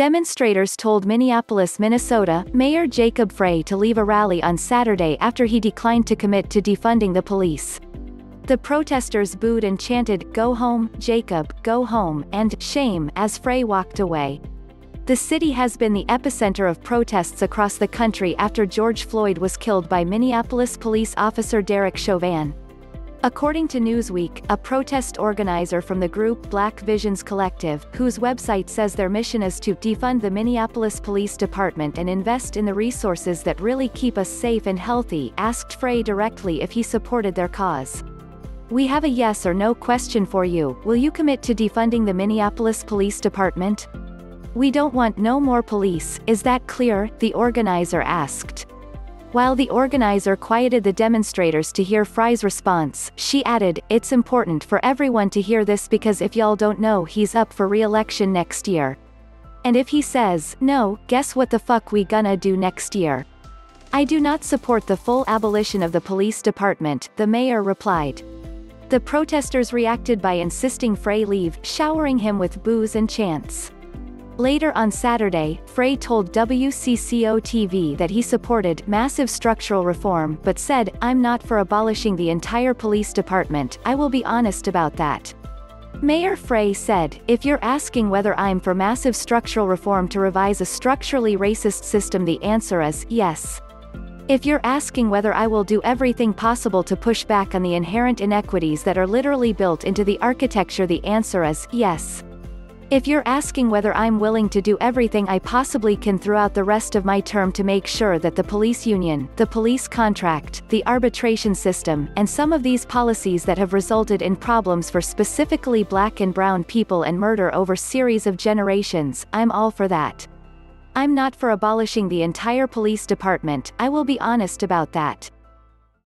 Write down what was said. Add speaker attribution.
Speaker 1: Demonstrators told Minneapolis, Minnesota, Mayor Jacob Frey to leave a rally on Saturday after he declined to commit to defunding the police. The protesters booed and chanted, Go home, Jacob, go home, and shame as Frey walked away. The city has been the epicenter of protests across the country after George Floyd was killed by Minneapolis police officer Derek Chauvin. According to Newsweek, a protest organizer from the group Black Visions Collective, whose website says their mission is to defund the Minneapolis Police Department and invest in the resources that really keep us safe and healthy, asked Frey directly if he supported their cause. We have a yes or no question for you, will you commit to defunding the Minneapolis Police Department? We don't want no more police, is that clear, the organizer asked. While the organizer quieted the demonstrators to hear Frey's response, she added, It's important for everyone to hear this because if y'all don't know he's up for re-election next year. And if he says, no, guess what the fuck we gonna do next year? I do not support the full abolition of the police department, the mayor replied. The protesters reacted by insisting Frey leave, showering him with boos and chants. Later on Saturday, Frey told WCCO-TV that he supported massive structural reform but said, I'm not for abolishing the entire police department, I will be honest about that. Mayor Frey said, if you're asking whether I'm for massive structural reform to revise a structurally racist system the answer is, yes. If you're asking whether I will do everything possible to push back on the inherent inequities that are literally built into the architecture the answer is, yes. If you're asking whether I'm willing to do everything I possibly can throughout the rest of my term to make sure that the police union, the police contract, the arbitration system, and some of these policies that have resulted in problems for specifically black and brown people and murder over series of generations, I'm all for that. I'm not for abolishing the entire police department, I will be honest about that.